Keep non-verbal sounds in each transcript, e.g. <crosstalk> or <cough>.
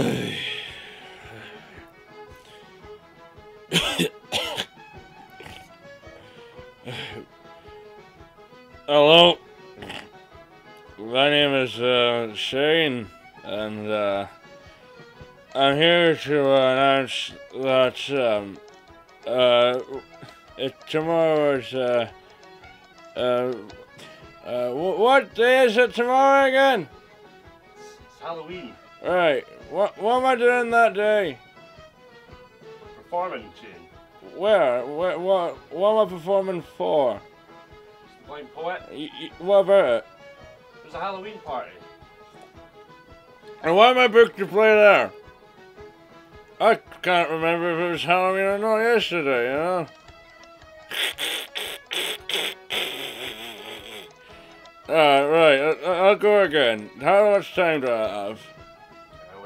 <coughs> Hello, my name is uh, Shane, and uh, I'm here to announce that um, uh, it, tomorrow is uh, uh, uh, what day is it tomorrow again? It's Halloween. Right. What what am I doing that day? Performing, Shane. Where? Where? What? What am I performing for? Blind Poet. Y- y- what about it? There's a Halloween party. And why am I booked to play there? I can't remember if it was Halloween or not yesterday, you know? Alright, right, I'll go again. How much time do I have?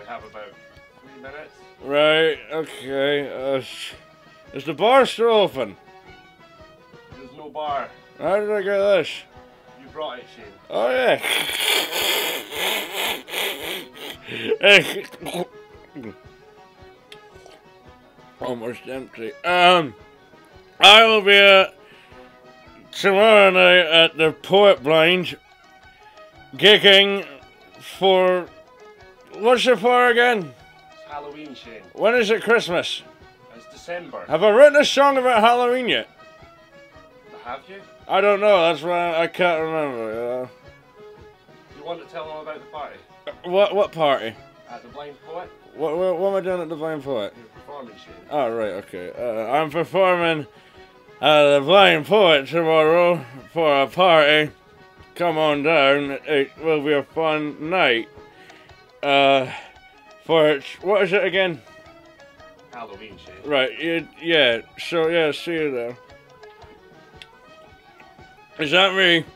We have about three minutes. Right, okay. Uh, is the bar still open? There's no bar. How did I get this? You brought it, Shane. Oh yeah. Almost empty. Um, I will be uh, tomorrow night at the Poet Blind, gigging for what's it for again? It's Halloween, Shane. When is it Christmas? It's December. Have I written a song about Halloween yet? Have you? I don't know. That's why I can't remember. You want to tell them about the party? Uh, what what party? At the Blind Poet? What, what, what am I doing at the Blind Poet? You're performing, Shane. Oh, right, okay. Uh, I'm performing at the Blind Poet tomorrow for a party. Come on down. It will be a fun night. Uh, for what is it again? Halloween, Shane. Right, yeah, so yeah, see you there. Is that me?